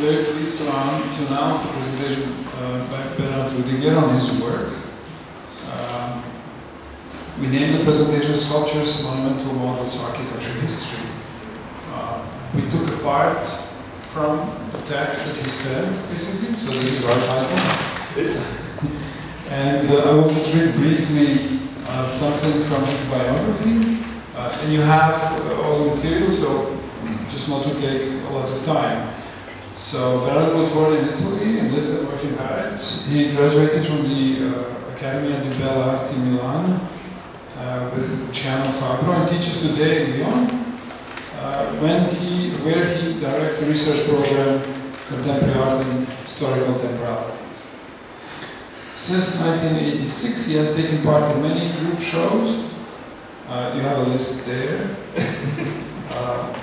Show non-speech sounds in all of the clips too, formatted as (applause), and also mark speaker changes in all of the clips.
Speaker 1: very pleased to, announce the presentation uh, by on his work. Um, we named the presentation Sculptures, Monumental Models, Architecture History. Uh, we took a part from the text that he said, basically, so this is our title. (laughs) and uh, I will just read briefly uh, something from his biography. Uh, and you have uh, all the material, so just not to take a lot of time. So Bernardo was born in Italy and lives and works in Paris. He graduated from the uh, Accademia di Belle Arti Milan uh, with Ciano Fabro and teaches today in Lyon, uh, when he, where he directs the research program Contemporary Art and Historical Temporalities. Since 1986, he has taken part in many group shows uh, you have a list there. (laughs) uh,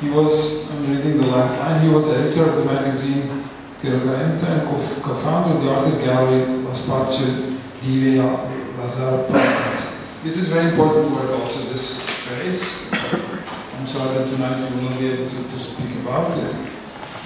Speaker 1: he was, I'm reading the last line, he was editor of the magazine Tiracorrendo and co- co-founder of the artist gallery La Spazio di Via This is very important work also, this phrase. I'm sorry that tonight we will not be able to, to speak about it.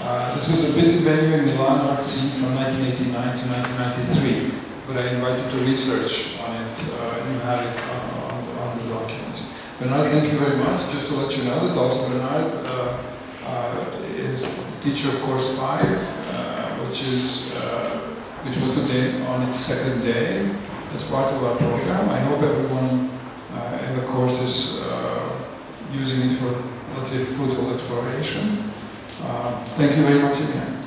Speaker 1: Uh, this was a busy venue in Milan art scene from 1989 to 1993 but I invite you to research on it, uh, and you have it on, on, on, the documents. Bernard, thank you very much. Just to let you know that also Bernard uh, uh, is teacher of course five, uh, which is uh, which was today on its second day as part of our program. I hope everyone uh, in the course is using it for, let's say, fruitful exploration. thank you very much again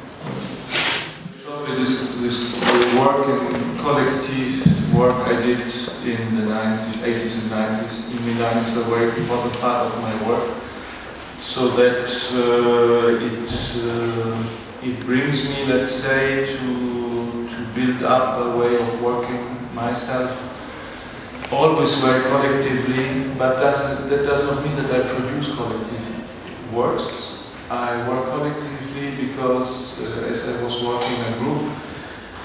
Speaker 2: this, this work in collective work I did in the 90s, 80s and 90s in Milan is a very important part of my work. So that uh, it, uh, it brings me, let's say, to, to build up a way of working myself. Always work collectively, but that does not mean that I produce collective works. I work collectively because uh, as I was working in a group,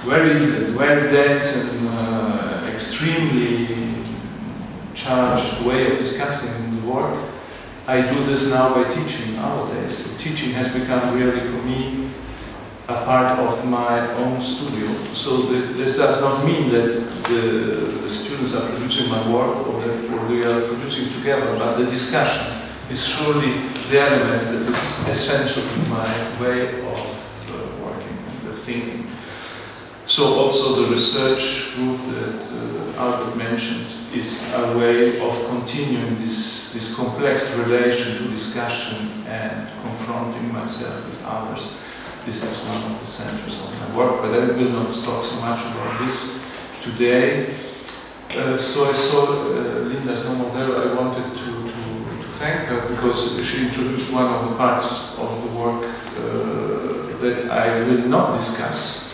Speaker 2: very, very dense and uh, extremely charged way of discussing the work. I do this now by teaching nowadays. Teaching has become really for me a part of my own studio. So the, this does not mean that the, the, students are producing my work or, that, or they are producing together, but the discussion is surely the element that is essential to my way of uh, working and thinking. So also the research group that uh, Albert mentioned is a way of continuing this, this complex relation to discussion and confronting myself with others. This is one of the centers of my work, but I will not talk so much about this today. Uh, so I saw uh, Linda's no more there. I wanted to, to, to, thank her because she introduced one of the parts of the work uh, that I will not discuss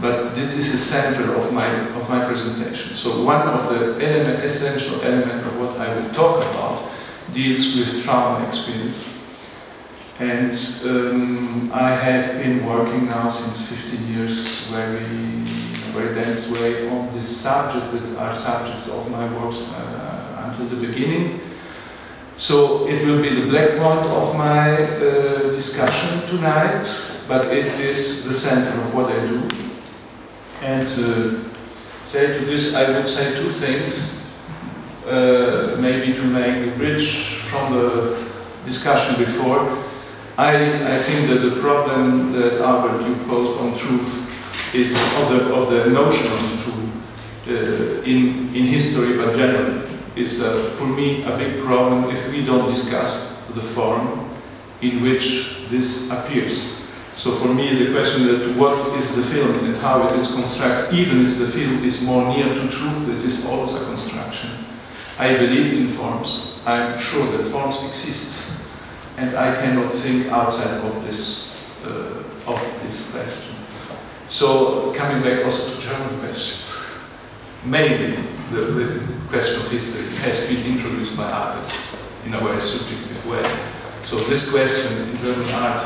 Speaker 2: but this is the center of my, of my presentation. So one of the element, essential element of what I will talk about deals with trauma experience. And um, I have been working now since 15 years very, very dense way on this subject that are subjects of my works uh, until the beginning. So it will be the black point of my uh, discussion tonight, but it is the center of what I do. And uh, say to this, I would say two things, uh, maybe to make a bridge from the discussion before. I, I think that the problem that Albert you posed on truth is of the, of the notion of truth uh, in, in history, but generally, is uh, for me a big problem if we don't discuss the form in which this appears. So for me, the question that what is the film and how it is constructed, even if the film is more near to truth, it is always a construction. I believe in forms. I'm sure that forms exist, and I cannot think outside of this uh, of this question. So coming back also to German questions, mainly the, the question of history has been introduced by artists in a very subjective way. So this question in German art,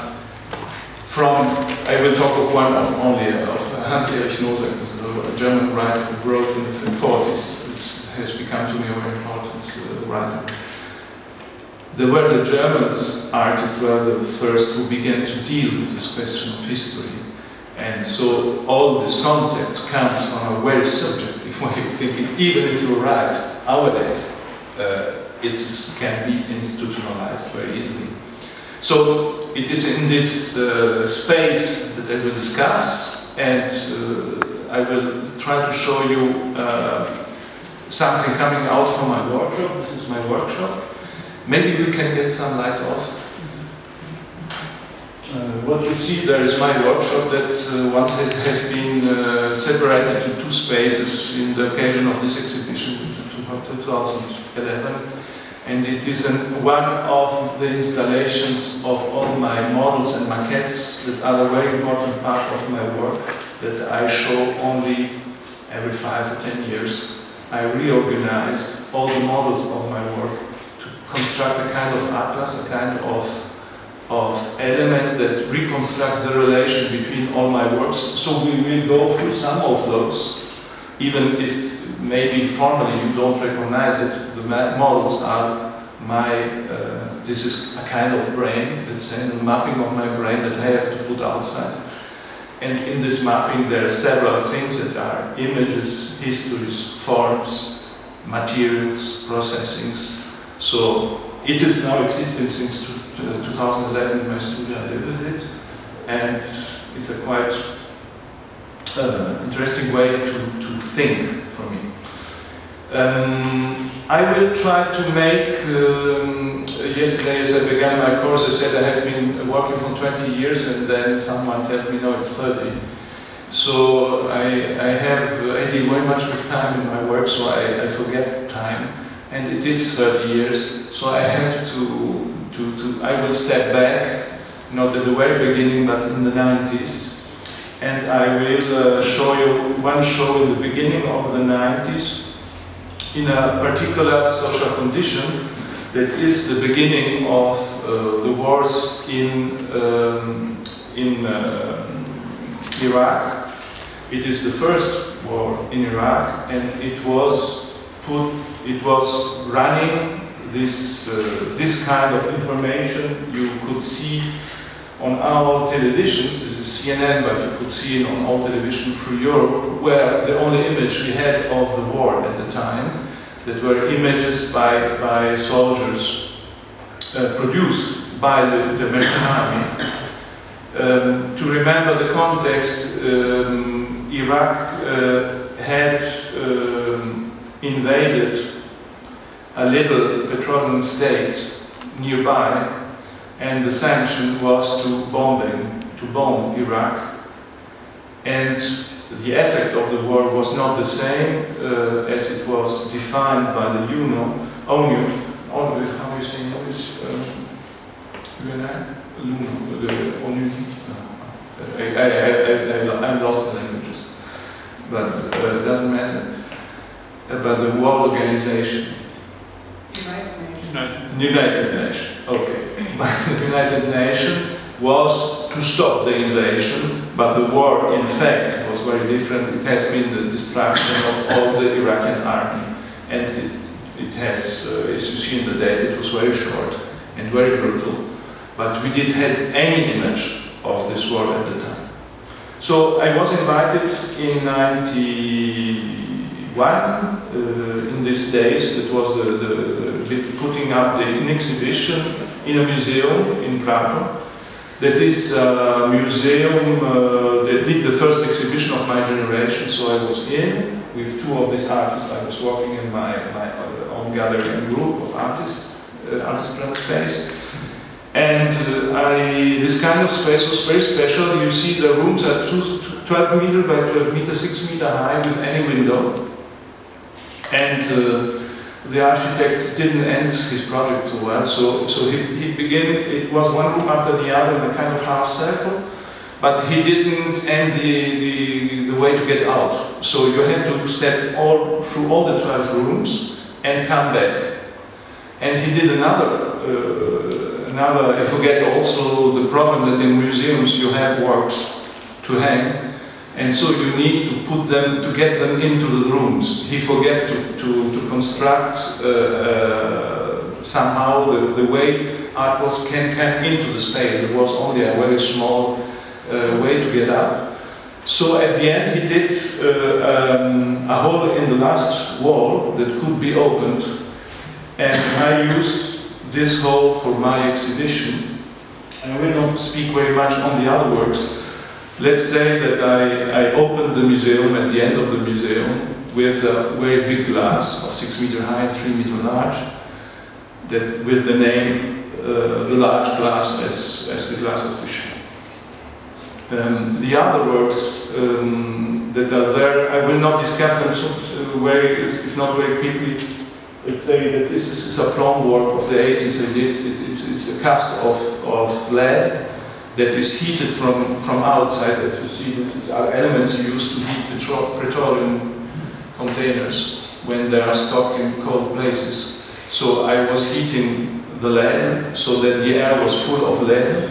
Speaker 2: from, I will talk of one of only, of Hans-Erich Nossack, a German writer who wrote in the 40s, it has become to me a very important uh, writer. There were the German artists were the first who began to deal with this question of history. And so all this concept comes from a very subjective (laughs) way of thinking, even if you're right, nowadays, uh, it can be institutionalized very easily. So it is in this uh, space that I will discuss, and uh, I will try to show you uh, something coming out from my workshop. This is my workshop. Maybe we can get some light off. Uh, what you see there is my workshop that uh, once has been uh, separated into two spaces in the occasion of this exhibition in 2011 and it is an, one of the installations of all my models and maquettes that are a very important part of my work that I show only every five or ten years. I reorganize all the models of my work construct a kind of atlas, a kind of, of element that reconstruct the relation between all my works. So we will go through some of those, even if maybe formally you don't recognize it, the models are my, uh, this is a kind of brain, let's say, the mapping of my brain that I have to put outside. And in this mapping there are several things that are images, histories, forms, materials, processings. So it is now existing since 2011 in my studio did it. And it's a quite uh, interesting way to, to think for me. Um, I will try to make, um, yesterday as I began my course I said I have been working for 20 years and then someone told me no it's 30. So I, I have, I deal very much with time in my work so I, I forget time and it is 30 years so I have to, to, to, I will step back, not at the very beginning but in the 90s and I will uh, show you one show in the beginning of the 90s in a particular social condition that is the beginning of uh, the wars in, um, in uh, Iraq. It is the first war in Iraq and it was put, it was running this, uh, this kind of information you could see on our televisions, this is CNN, but you could see it on all television through Europe, where the only image we had of the war at the time, that were images by, by soldiers uh, produced by the, the American army. Um, to remember the context, um, Iraq uh, had um, invaded a little petroleum state nearby and the sanction was to bombing, to bomb Iraq. And the effect of the war was not the same uh, as it was defined by the UNO, ONU, ONU how you say this? Um, UNO, the ONU. I, I, I, I, I'm lost in languages, but uh, it doesn't matter. About the World Organization.
Speaker 1: United Nations.
Speaker 2: United Nations, okay. the (laughs) United Nations was to stop the invasion, but the war in fact was very different. It has been the destruction of all the Iraqi army and it, it has, uh, as you see in the data, it was very short and very brutal, but we didn't have any image of this war at the time. So I was invited in 91, uh, in these days, it was the, the, the, putting up the exhibition in a museum in Prato, that is a museum uh, that did the first exhibition of my generation, so I was in with two of these artists. I was working in my, my own gallery group of artists, uh, artist space. And uh, I, this kind of space was very special. You see the rooms are two, 12 meter by 12 meter, 6 meter high with any window. And uh, the architect didn't end his project so well, so, so he, he began, it was one room after the other in a kind of half circle, but he didn't end the, the, the way to get out. So you had to step all through all the 12 rooms and come back. And he did another, uh, another, I forget also the problem that in museums you have works to hang, and so you need to put them, to get them into the rooms. He forget to, to, to construct uh, uh, somehow the, the way art was can come into the space. There was only a very small uh, way to get up. So at the end he did uh, um, a hole in the last wall that could be opened and I used this hole for my exhibition. And I will not speak very much on the other works. Let's say that I, I opened the museum at the end of the museum with a very big glass of six meter high, three meter large, that with the name, uh, the large glass as, as the glass of Duchamp. Um, the other works um, that are there, I will not discuss them so, very, if not very quickly. Let's say that this is a prom work of the 80s I did. It, it's, it's a cast of, of lead that is heated from, from outside. As you see, these are elements used to heat petro petroleum containers when they are stocked in cold places. So I was heating the lead so that the air was full of lead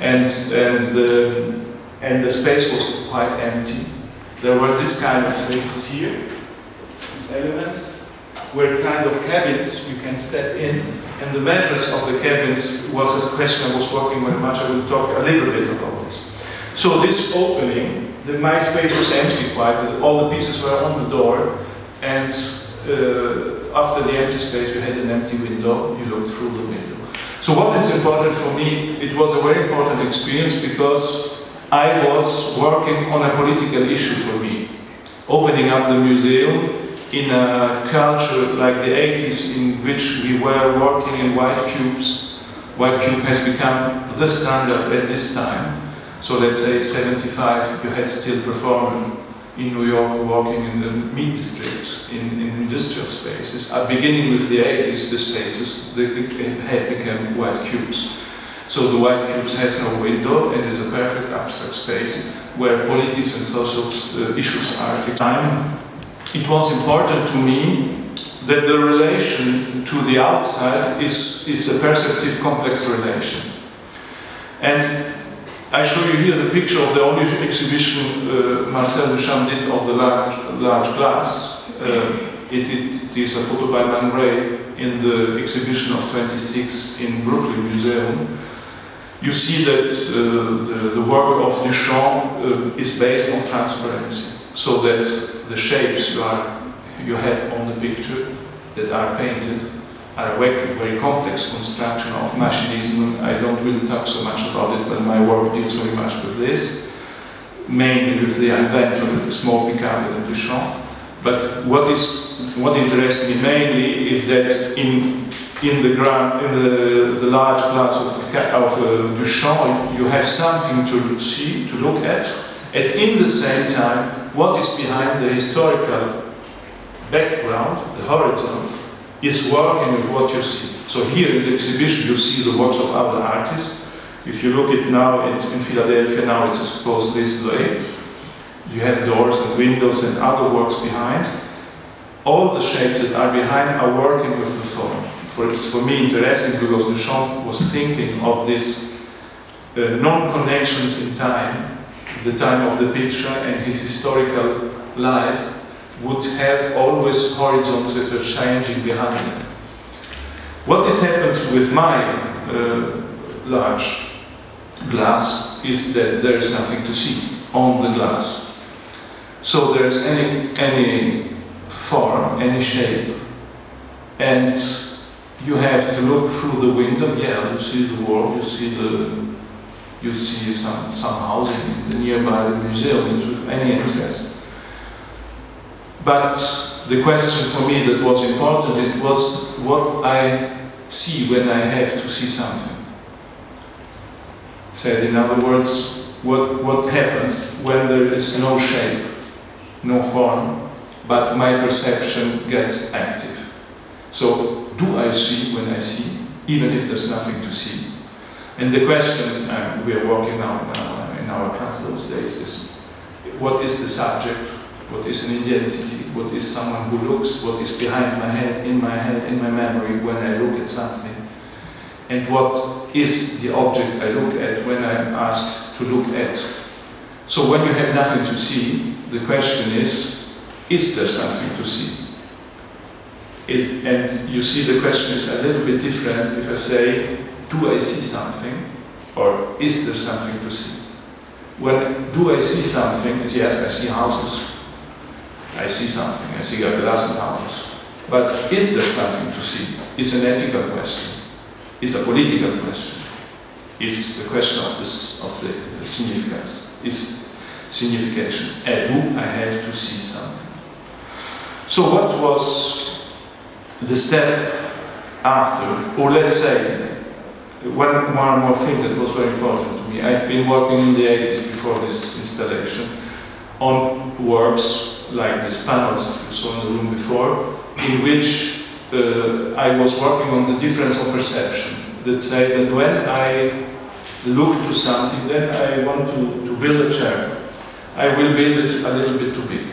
Speaker 2: and, and, the, and the space was quite empty. There were this kind of spaces here, these elements, were kind of cabins you can step in, and the mattress of the cabins was a question I was working very much. I will talk a little bit about this. So this opening, the, my space was empty quite, all the pieces were on the door, and uh, after the empty space we had an empty window, you looked through the window. So what is important for me, it was a very important experience because I was working on a political issue for me. Opening up the museum in a culture like the 80s in which we were working in white cubes. White cube has become the standard at this time. So let's say 75, you had still performing in New York working in the meat district, in, in industrial spaces. At beginning with the 80s, the spaces they, had become white cubes. So the white cubes has no window and is a perfect abstract space where politics and social uh, issues are at the time it was important to me that the relation to the outside is, is a perceptive complex relation. And I show you here the picture of the only exhibition uh, Marcel Duchamp did of the large, large glass. Uh, it, it is a photo by Man Ray in the exhibition of 26 in Brooklyn Museum. You see that uh, the, the, work of Duchamp uh, is based on transparency so that the shapes you, are, you have on the picture that are painted are a very, very complex construction of machinism. I don't really talk so much about it, but my work deals very much with this, mainly with the inventor, with the small Picard and Duchamp. But what is what interests me mainly is that in in the ground, in the, the large glass of, of uh, Duchamp, you have something to see, to look at, and in the same time, what is behind the historical background, the horizon, is working with what you see. So here in the exhibition you see the works of other artists. If you look at now in, in Philadelphia, now it's exposed this way. You have doors and windows and other works behind. All the shapes that are behind are working with the form. For, it's for me interesting because Duchamp was thinking of these uh, non-connections in time the time of the picture and his historical life would have always horizons that are changing behind him. What it happens with my uh, large glass is that there is nothing to see on the glass. So there's any, any form, any shape, and you have to look through the window, yeah, you see the world, you see the you see some, some housing nearby the nearby museum with any interest. But the question for me that was important, it was what I see when I have to see something. Said in other words, what, what happens when there is no shape, no form, but my perception gets active. So, do I see when I see, even if there's nothing to see? And the question uh, we are working on uh, in our class those days is, what is the subject? what is an identity, what is someone who looks, what is behind my head, in my head, in my memory when I look at something, and what is the object I look at when I'm asked to look at. So when you have nothing to see, the question is, is there something to see? Is, and you see the question is a little bit different if I say, do I see something? Or is there something to see? When do I see something? Yes, I see houses. I see something. I see a of houses. But is there something to see? Is an ethical question. Is a political question. Is the question of this of the significance. Is signification. And do I have to see something? So what was the step after, or let's say, one, one more thing that was very important to me. I've been working in the 80s before this installation on works like these panels you saw in the room before, in which uh, I was working on the difference of perception. That say that when I look to something, then I want to, to build a chair. I will build it a little bit too big.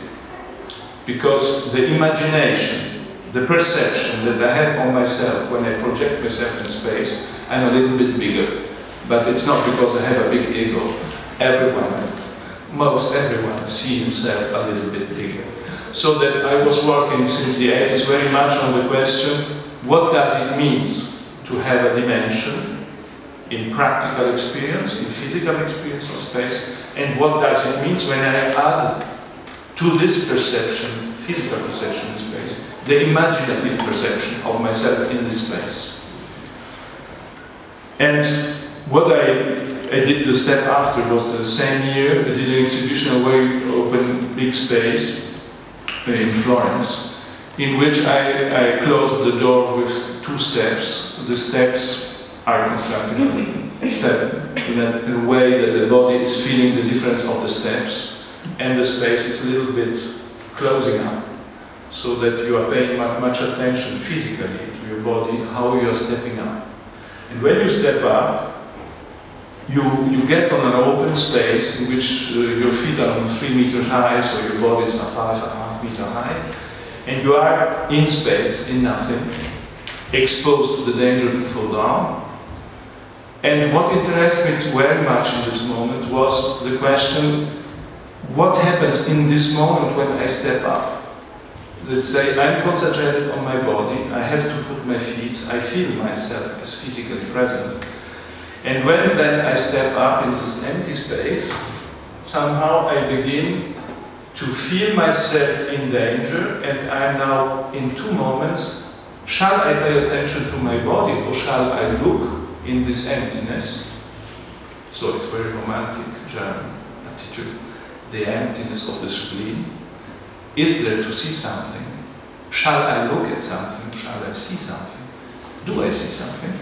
Speaker 2: Because the imagination, the perception that I have on myself when I project myself in space, I'm a little bit bigger. But it's not because I have a big ego. Everyone, most everyone, see himself a little bit bigger. So that I was working since the 80s very much on the question, what does it mean to have a dimension in practical experience, in physical experience of space, and what does it mean when I add to this perception, physical perception in space, the imaginative perception of myself in this space. And what I, I did the step after was the same year, I did an exhibition, a very open big space in Florence, in which I, I closed the door with two steps. The steps are constructed in, mm-hmm. step, in, a, in a way that the body is feeling the difference of the steps, and the space is a little bit closing up, so that you are paying much attention physically to your body, how you are stepping up. And when you step up, you, you get on an open space in which uh, your feet are on three meters high, so your body is five and a half meter high, and you are in space, in nothing, exposed to the danger to fall down. And what interested me very much in this moment was the question, what happens in this moment when I step up? Let's say I'm concentrated on my body, I have to put my feet, I feel myself as physically present. And when then I step up in this empty space, somehow I begin to feel myself in danger and I'm now in two moments, shall I pay attention to my body or shall I look in this emptiness? So it's very romantic German attitude, the emptiness of the spleen is there to see something? Shall I look at something? Shall I see something? Do I see something?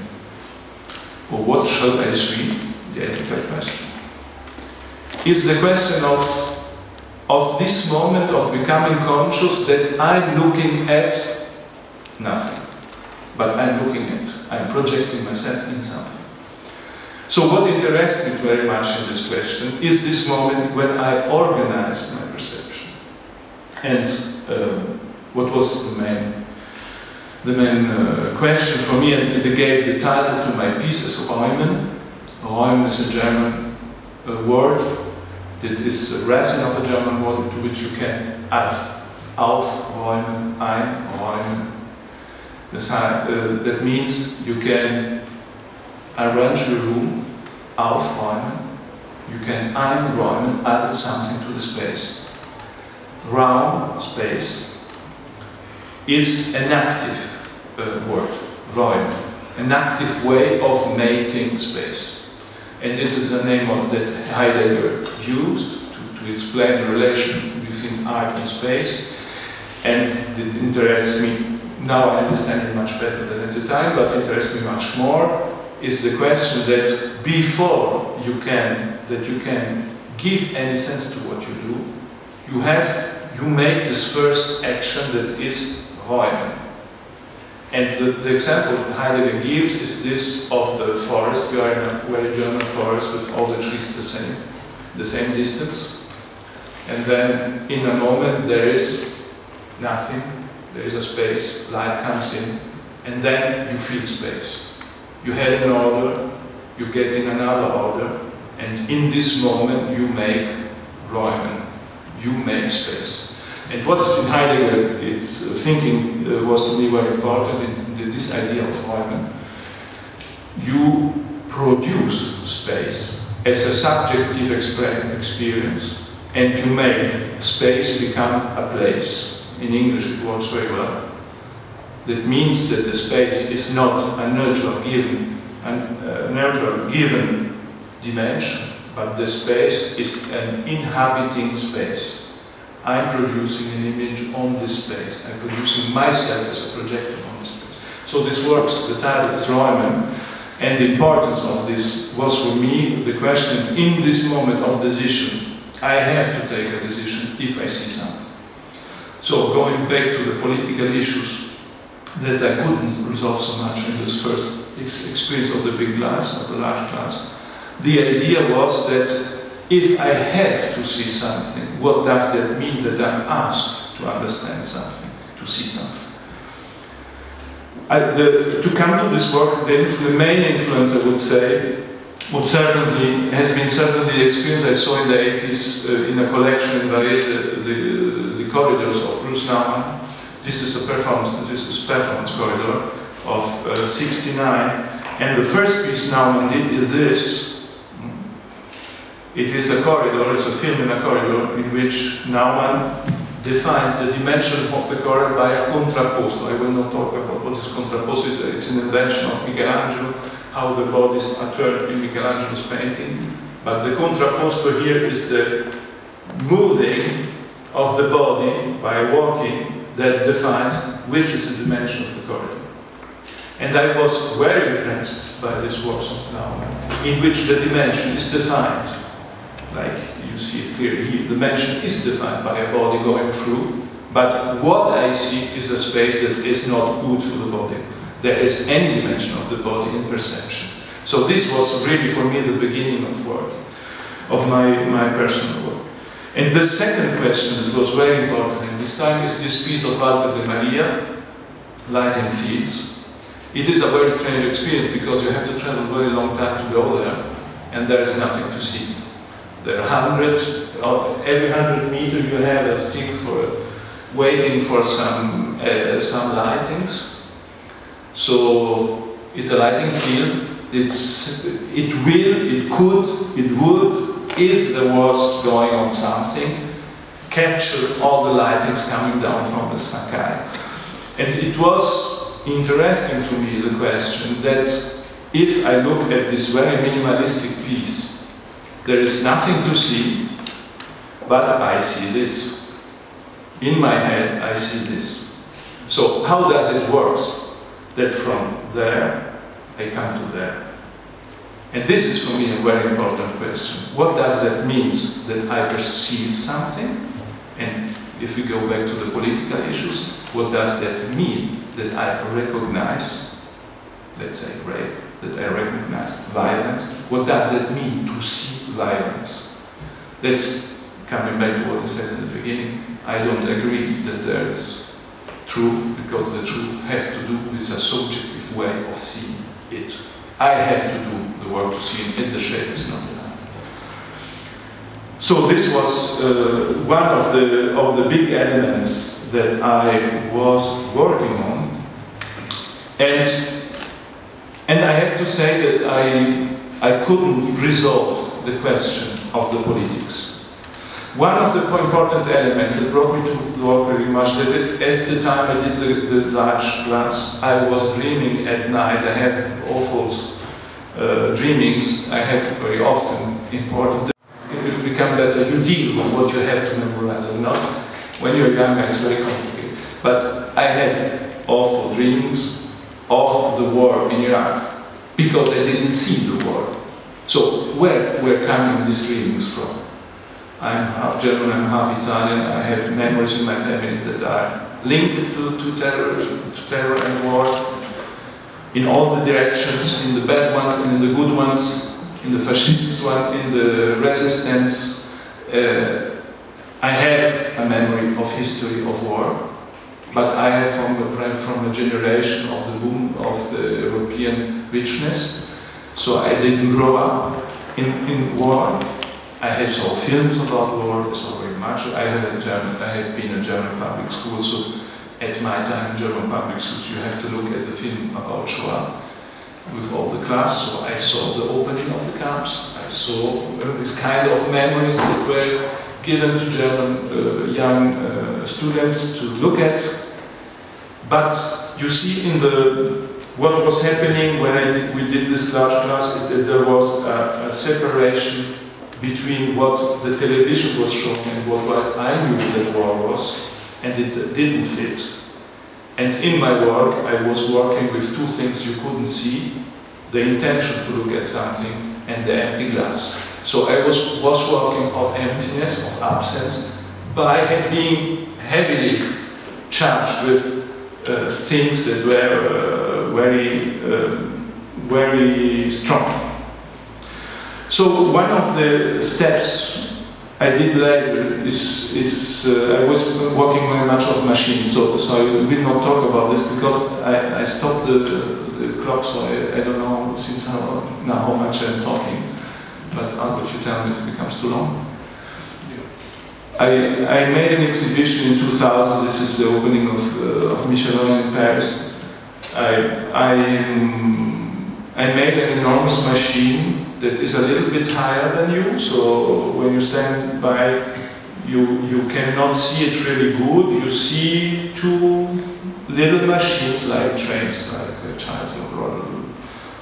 Speaker 2: Or what shall I see? The ethical question. Is the question of, of this moment of becoming conscious that I'm looking at nothing, but I'm looking at, I'm projecting myself in something. So what interests me very much in this question is this moment when I organize my perception. And uh, what was the main, the main uh, question for me, and they gave the title to my piece as Räumen. Räumen is a German uh, word that is a resin of a German word to which you can add aufräumen, einräumen. That's how, uh, that means you can arrange your room, aufräumen, you can einräumen, add something to the space round space is an active uh, word, Räume, an active way of making space. And this is the name of that Heidegger used to, to explain the relation between art and space. And it interests me, now I understand it much better than at the time, but interests me much more, is the question that before you can, that you can give any sense to what you do, you have you make this first action that is Räumen. And the, the example Heidegger gives is this of the forest. We are in a very German forest with all the trees the same, the same distance. And then in a moment there is nothing, there is a space, light comes in, and then you feel space. You had an order, you get in another order, and in this moment you make Räumen, you make space. And what in Heidegger is thinking uh, was to me very important in, this idea of Räumen. You produce space as a subjective experience and you make space become a place. In English it works very well. That means that the space is not a neutral given, a neutral given dimension, but the space is an inhabiting space. I'm producing an image on this space. I'm producing myself as a projector on this space. So this works, the title is Räumen, and the importance of this was for me the question in this moment of decision. I have to take a decision if I see something. So going back to the political issues that I couldn't resolve so much in this first experience of the big glass, of the large glass, the idea was that if I have to see something, what does that mean that I'm asked to understand something, to see something? I, the, to come to this work, the, the, main influence, I would say, would certainly has been certainly the experience I saw in the 80s uh, in a collection in Varese, the, the corridors of Bruce Nauman. This is a performance. This is performance corridor of uh, 69, and the first piece Nauman did is this. It is a corridor. It's a film in a corridor in which Nauman defines the dimension of the corridor by a contrapposto. I will not talk about what is contrapposto. It's an invention of Michelangelo, how the bodies are turned in Michelangelo's painting. But the contrapposto here is the moving of the body by walking that defines which is the dimension of the corridor. And I was very impressed by this works of Nauman, in which the dimension is defined like you see it here. The dimension is defined by a body going through, but what I see is a space that is not good for the body. There is any dimension of the body in perception. So this was really for me the beginning of work, of my, my personal work. And the second question that was very important in this time is this piece of Walter de Maria, Light Lightning Fields. It is a very strange experience because you have to travel a very long time to go there and there is nothing to see. There are hundreds, every hundred meter you have a stick for waiting for some uh, some lightings. So it's a lighting field. It's it will, it could, it would, if there was going on something, capture all the lightings coming down from the sky. And it was interesting to me the question that if I look at this very minimalistic piece, there is nothing to see, but I see this. In my head, I see this. So how does it work? That from there, I come to there. And this is for me a very important question. What does that mean? That I perceive something? And if we go back to the political issues, what does that mean? That I recognize, let's say rape, that I recognize violence. What does that mean to see violence? That's coming back to what I said in the beginning. I don't agree that there is truth because the truth has to do with a subjective way of seeing it. I have to do the work to see it, and the shape is not enough. So this was uh, one of the of the big elements that I was working on, and and I have to say that I, I couldn't resolve the question of the politics. One of the important elements that brought me to work very much that it, at the time I did the, the large glass, I was dreaming at night. I have awful uh, dreamings. I have very often important. It will become better. You deal with what you have to memorize or not. When you're younger, it's very complicated. But I had awful dreams of the war in Iraq because I didn't see the war. So where were coming these feelings from? I'm half German, I'm half Italian, I have memories in my family that are linked to, to, terror, to terror and war in all the directions, in the bad ones and in the good ones, in the fascist one, in the resistance. Uh, I have a memory of history of war, but I have from a, from a generation of the boom of the European richness. So I didn't grow up in, in war. I have saw films about war, so very much. I have, German, I have been in German public school, so at my time in German public schools you have to look at the film about Shoah with all the class. So I saw the opening of the camps. I saw uh, this kind of memories that were given to German uh, young uh, students to look at. But you see in the what was happening when did, we did this large class is that there was a, a, separation between what the television was showing and what I knew that war was, and it didn't fit. And in my work, I was working with two things you couldn't see, the intention to look at something and the empty glass. So I was, was working of emptiness, of absence, by being heavily charged with things that were uh, very, uh, very strong. So one of the steps I did later is, is uh, I was working very much of machines, so, so I will not talk about this because I, I stopped the, the clock, so I, I don't know since how, now how much I'm talking. But Albert, you tell me if it becomes too long. I, I made an exhibition in 2000, this is the opening of, uh, of Michelin in Paris. I, I, um, I made an enormous machine that is a little bit higher than you, so when you stand by, you, you cannot see it really good. You see two little machines like trains, like a child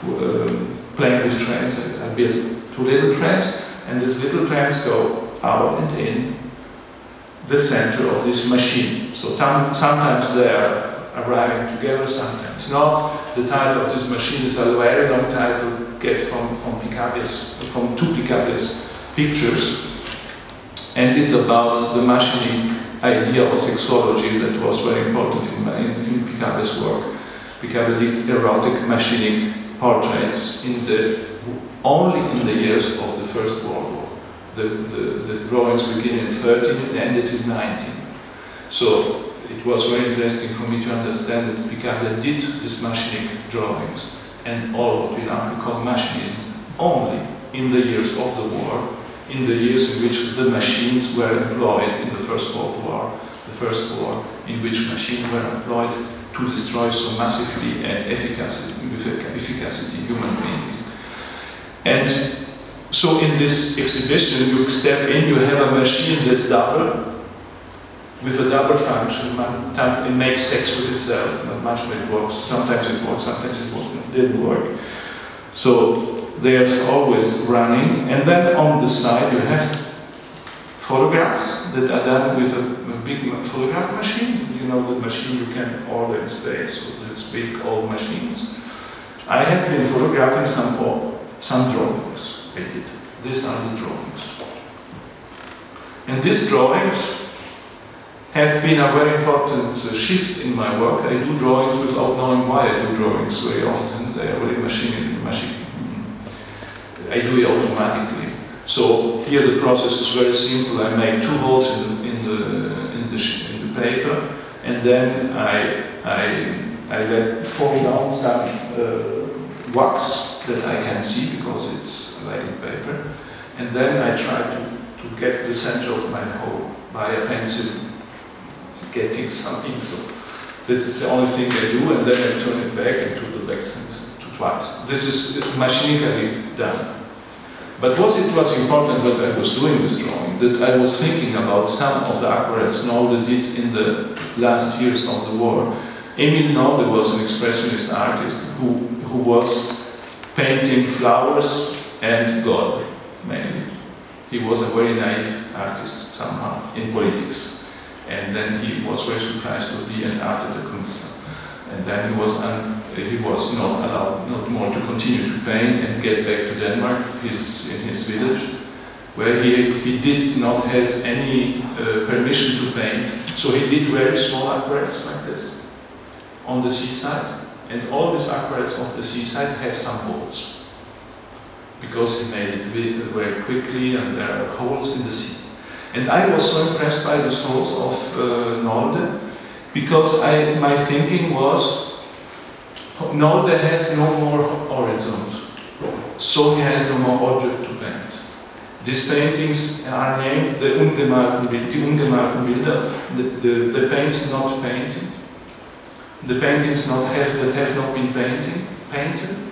Speaker 2: uh, playing with trains. I, I built two little trains, and these little trains go out and in the center of this machine. So sometimes they are arriving together, sometimes not. The title of this machine is a very long title, get from, from Picabia's, from two Picabia's pictures. And it's about the machining idea of sexology that was very important in, in, in work. Picabio did erotic machining portraits in the, only in the years of the First World. The, the, the drawings begin in 13 and ended in 19. So it was very interesting for me to understand that Picabia did these machining drawings and all what we now call machinism only in the years of the war, in the years in which the machines were employed in the First World War, the First War in which machines were employed to destroy so massively and efficacy, with efficacy human beings. And so in this exhibition, you step in, you have a machine that's double, with a double function, it makes sex with itself, not much it works, sometimes it works, sometimes it didn't work. So there's always running, and then on the side you have photographs that are done with a, a big photograph machine. You know the machine you can order in space, so these big old machines. I have been photographing some, some drawings I did. These are the drawings. And these drawings have been a very important uh, shift in my work. I do drawings without knowing why I do drawings very often. They are very machine, machine. I do it automatically. So here the process is very simple. I make two holes in the, in the, in the, in the paper and then I, I, I let fall down some uh, wax that I can see because it's paper and then I try to, to get the center of my hole by a pencil getting something. So that is the only thing I do, and then I turn it back and do the back to twice. This is machinically done. But what it was important what I was doing this drawing, that I was thinking about some of the aquarelles Nolde did in the last years of the war. Emil Nolde was an expressionist artist who, who was painting flowers and God, mainly. He was a very naive artist somehow in politics. And then he was very surprised to be an art the Kunst. And then he was, he was not allowed not more to continue to paint and get back to Denmark, his, in his village, where he, he did not have any uh, permission to paint. So he did very small aquarelles like this on the seaside. And all these aquarelles of the seaside have some holes because he made it very quickly and there are holes in the sea. And I was so impressed by the scrolls of uh, Nolde because I, my thinking was Nolde has no more horizons, so he has no more object to paint. These paintings are named the ungemalten, Bilder, the, the, the paints not painted, the paintings not have, that have not been painting, painted.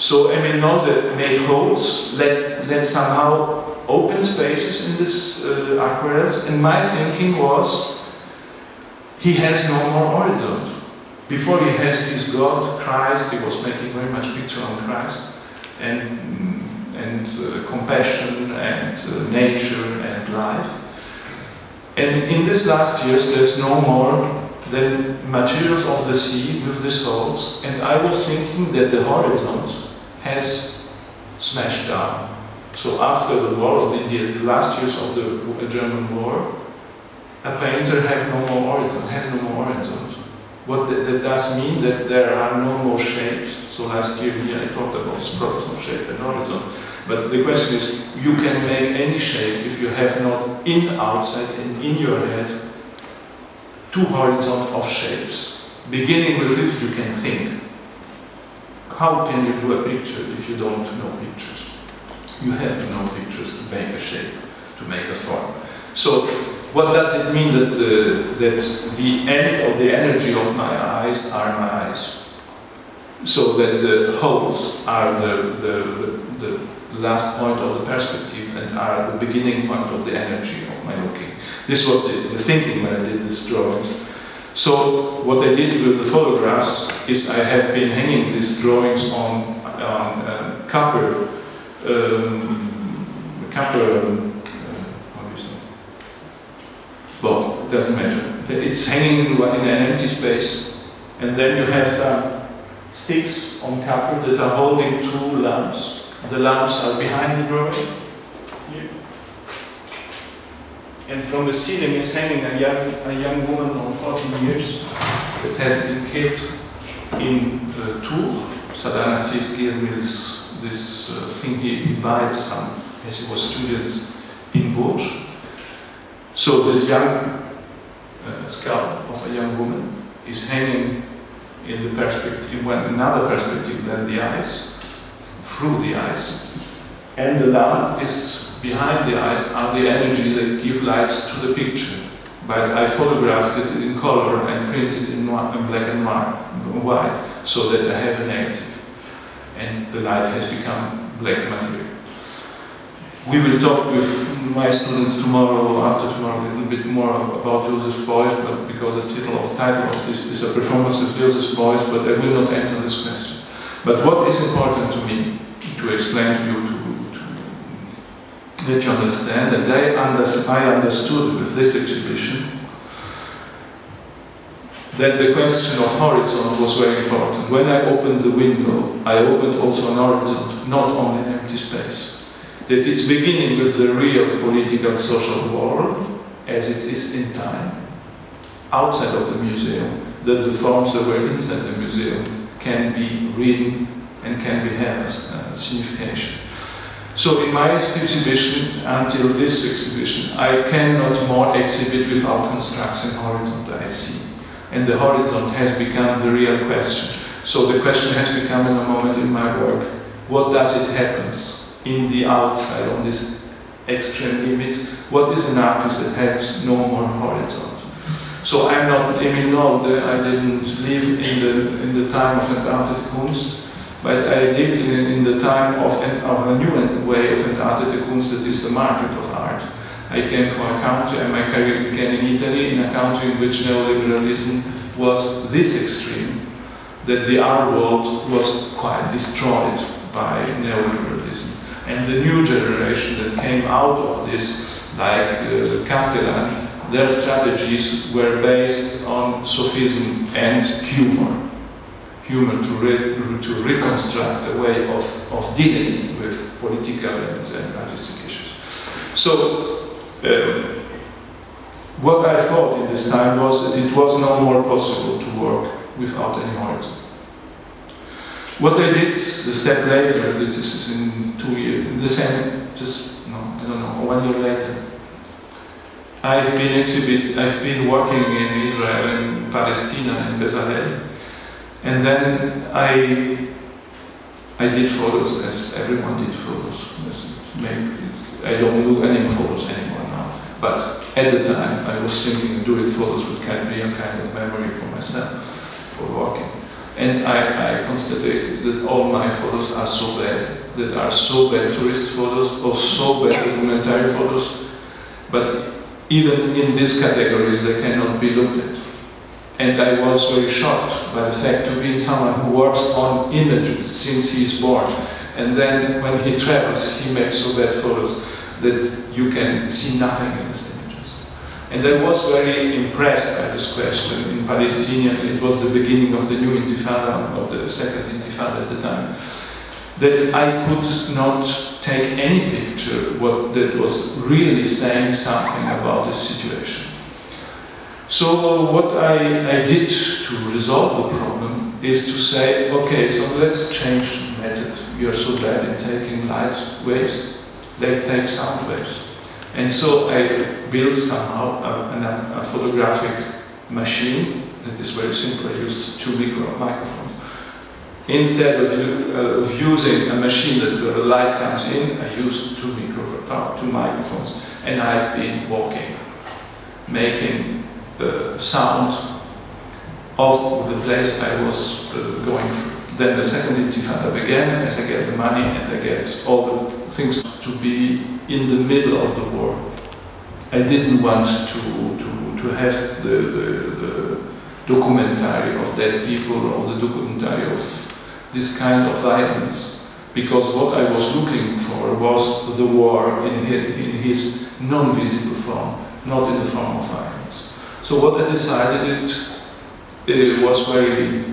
Speaker 2: So Emil Nolde made holes, let, let somehow open spaces in this uh, and my thinking was he has no more horizon. Before he has his God, Christ, he was making very much picture on Christ, and, and uh, compassion, and uh, nature, and life. And in these last years, there's no more than materials of the sea with these holes, and I was thinking that the horizon has smashed down. So after the war, in the last years of the German war, a painter has no more horizon, has no more horizons. What that, that, does mean that there are no more shapes. So last year here I talked about of shape and horizon. But the question is, you can make any shape if you have not in outside and in your head two horizons of shapes. Beginning with this, you can think. How can you do a picture if you don't know pictures? You have to know pictures to make a shape, to make a form. So, what does it mean that, uh, that the end of the energy of my eyes are my eyes? So that the holes are the, the, the, the last point of the perspective and are the beginning point of the energy of my looking. This was the, the thinking when I did these drawings. So what I did with the photographs is I have been hanging these drawings on, on uh, copper um, copper, um, uh, how do you say? Well, it doesn't matter. It's hanging in, in an empty space, and then you have some sticks on copper that are holding two lamps. The lamps are behind the drawing. Here. And from the ceiling is hanging a young, a young woman of 14 years that has been kept in uh, Tours. Sadana Fif gave me this this uh, thing he, he bought some as he was students in Bourges. So this young uh, skull of a young woman is hanging in the perspective, in another perspective than the eyes, through the eyes. And the lamp is behind the eyes are the energy that give lights to the picture. But I photographed it in color and printed in, in black and white so that I have a negative and the light has become black material. We will talk with my students tomorrow or after tomorrow a little bit more about Joseph Beuys, but because the title of title of this is a performance of Joseph Beuys, but I will not enter this question. But what is important to me to explain to you to you understand that I, under, I understood with this exhibition that the question of horizon was very important. When I opened the window, I opened also an horizon, not only an empty space. That it's beginning with the real political social world, as it is in time, outside of the museum, that the forms that were inside the museum can be reading and can be have a signification. So in my exhibition, until this exhibition, I cannot more exhibit without constructing horizon I see and the horizon has become the real question. So the question has become in a moment in my work, what does it happen in the outside, on this extreme limit? What is an artist that has no more horizon? So I'm not Emil Nolde, I didn't live in the, in the time of entartete Kunst, but I lived in, in the time of, of a new way of entartete Kunst that is the market of art. I came from a country, and my career began in Italy, in a country in which neoliberalism was this extreme, that the art world was quite destroyed by neoliberalism. And the new generation that came out of this, like uh, Cattelan, their strategies were based on sophism and humor. Humor to, re to reconstruct a way of, of dealing with political and, and artistic issues. So uh, what I thought in this time was that it was no more possible to work without any horizon. What I did the step later, this is in two years, the same, just, no, I don't know, one year later, I've been exhibit, I've been working in Israel and Palestine in Bezalel, and then I I did photos as everyone did photos. I don't do any photos anymore now, but at the time I was thinking doing photos would can be a kind of memory for myself for working. And I, I constated that all my photos are so bad, that are so bad tourist photos or so bad documentary photos, but even in these categories they cannot be looked at. And I was very shocked by the fact to be someone who works on images since he is born. And then when he travels, he makes so bad photos that you can see nothing in these images. And I was very impressed by this question in Palestinian. It was the beginning of the new intifada, of the second intifada at the time that I could not take any picture what, that was really saying something about the situation. So what I, I did to resolve the problem is to say, okay, so let's change method. You're so bad in taking light waves, they take sound waves. And so I built somehow a, a, a photographic machine that is very simple. I used two micro microphones Instead of, uh, of, using a machine that where the light comes in, I used two, microphones, two microphones and I've been walking, making the sound of the place I was uh, going through. Then the second intifada began as I get the money and I get all the things to be in the middle of the war. I didn't want to, to, to have the, the, the documentary of dead people or the documentary of this kind of violence because what I was looking for was the war in his, in his non-visible form, not in the form of violence. So what I decided it, it was very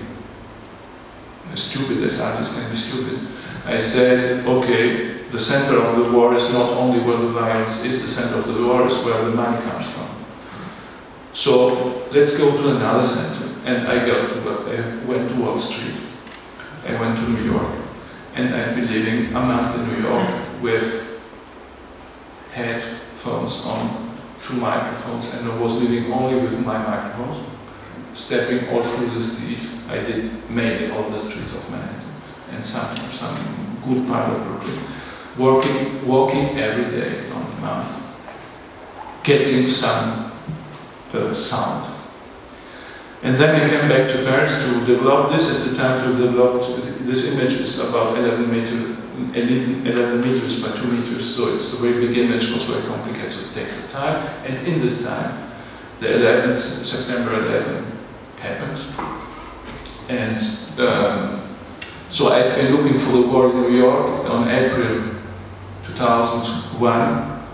Speaker 2: stupid, as artists can be stupid. I said, okay, the center of the war is not only where the violence is, the center of the war is where the money comes from. So let's go to another center. And I, got I went to Wall Street I went to New York. And I've been living a month in New York with headphones on, two microphones, and I was living only with my microphones, stepping all through the street. I did mainly all the streets of Manhattan and some, some good part of Brooklyn. Working, walking every day on the month, getting some uh, sound and then I came back to Paris to develop this. At the time, to develop this image is about 11, meter, 11 meters by 2 meters, so it's a very big image, was very complicated, so it takes a time. And in this time, the 11th, September 11 happened. And um, so I've been looking for the war in New York on April 2001.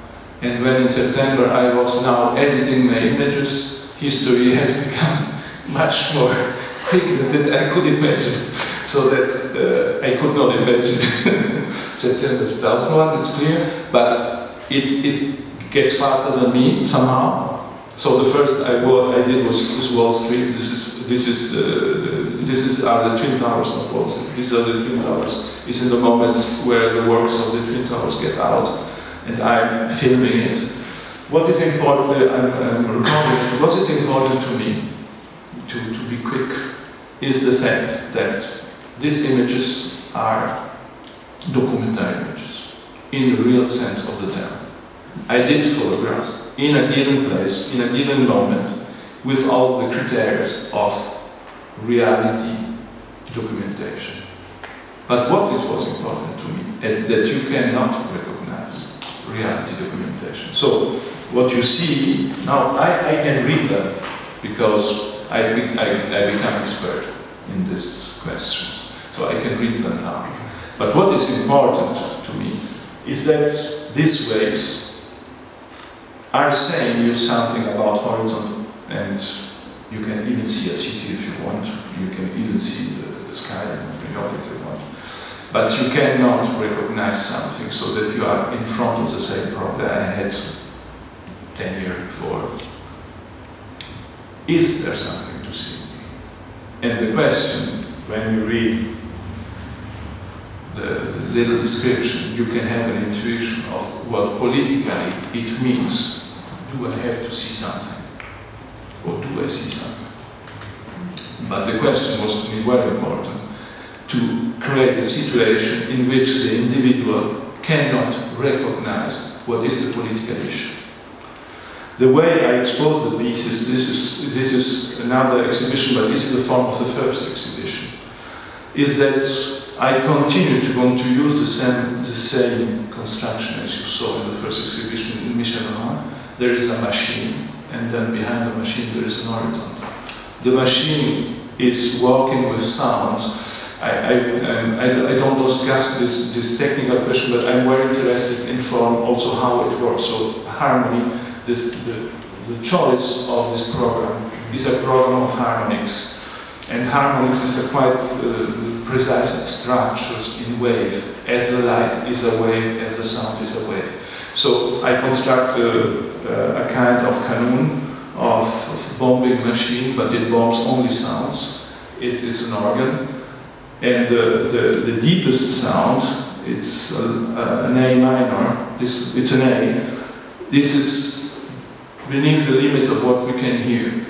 Speaker 2: And when in September I was now editing my images, history (laughs) has become much more quick than I could imagine. So that uh, I could not imagine (laughs) September 2001, it's clear, but it, it gets faster than me somehow. So the first I, what I did was, was Wall Street. This is this is uh, the, this is are the twin towers of Wall Street. These are the twin towers. It's in the moment where the works of the twin towers get out, and I'm filming it. What is important? Uh, I'm, I'm recording. What's it important to me? to, to be quick, is the fact that these images are documentary images in the real sense of the term. I did photographs in a given place, in a given moment, with all the criteria of reality documentation. But what is was important to me, is that you cannot recognize reality documentation. So, what you see, now I, I can read them because I, I, I become expert in this question. So I can read them now. But what is important to me is that these waves are saying you something about horizon and you can even see a city if you want. You can even see the, the sky of New York if you want. But you cannot recognize something so that you are in front of the same problem I had 10 years before is there something to see? And the question, when you read the, little description, you can have an intuition of what politically it means do I have to see something? Or do I see something? But the question was to me very important to create a situation in which the individual cannot recognize what is the political issue. The way I expose the pieces, this is, this is another exhibition, but this is the form of the first exhibition, is that I continue to want to use the same, the same construction as you saw in the first exhibition in Michel. There is a machine, and then behind the machine there is an horizon. The machine is working with sounds. I, I, um, I, I, don't discuss this, this technical question, but I'm very interested in form also how it works. So harmony, this, the, the choice of this program is a program of harmonics. And harmonics is a quite uh, precise structures in wave, as the light is a wave, as the sound is a wave. So I construct a, a kind of canon of, of bombing machine, but it bombs only sounds. It is an organ. And the, the, the deepest sound, it's a, a, an A minor, this, it's an A. This is beneath the limit of what we can hear.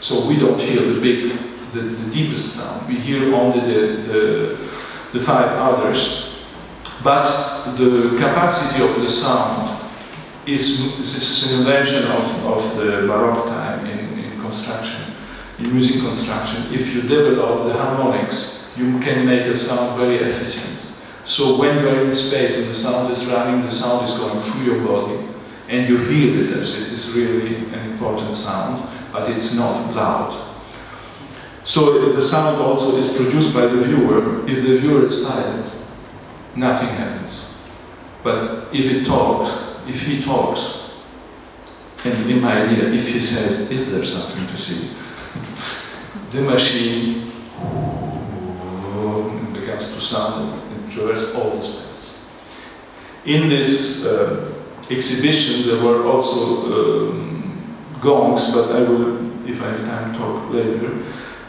Speaker 2: So we don't hear the big, the, the deepest sound. We hear only the, the, the five others. But the capacity of the sound is, this is an invention of, of the Baroque time in, in construction, in music construction. If you develop the harmonics, you can make a sound very efficient. So when you are in space and the sound is running, the sound is going through your body, and you hear it as it is really an important sound but it's not loud. So the sound also is produced by the viewer. If the viewer is silent, nothing happens. But if it talks, if he talks, and in my idea, if he says, is there something to see? (laughs) the machine begins to sound and traverse all the space. In this uh, exhibition, there were also um, gongs, but I will, if I have time, talk later,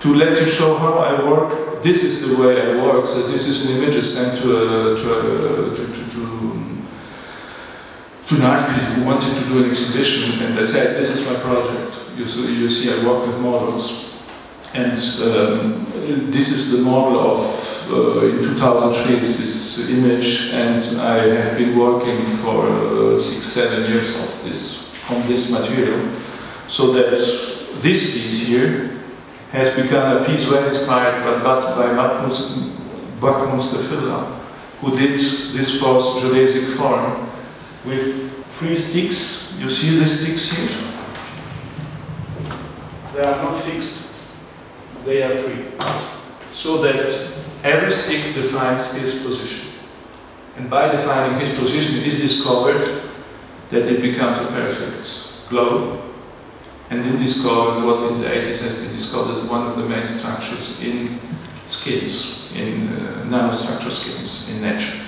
Speaker 2: to let you show how I work. This is the way I work. So this is an image sent to, a, to, a, to, to, to, to an artist who wanted to do an exhibition, and I said, this is my project. You see, you see I work with models. And um, this is the model of, uh, in 2003, this image, and I have been working for uh, six, seven years of this, on this material. So that this piece here has become a piece well inspired by, by Buckminster Fuller, who did this false geodesic form with three sticks. You see the sticks here? They are not fixed, they are free. So that every stick defines his position. And by defining his position, it is discovered that it becomes a perfect globe and then discovered what in the 80s has been discovered as one of the main structures in skins, in uh, nanostructure skins in nature.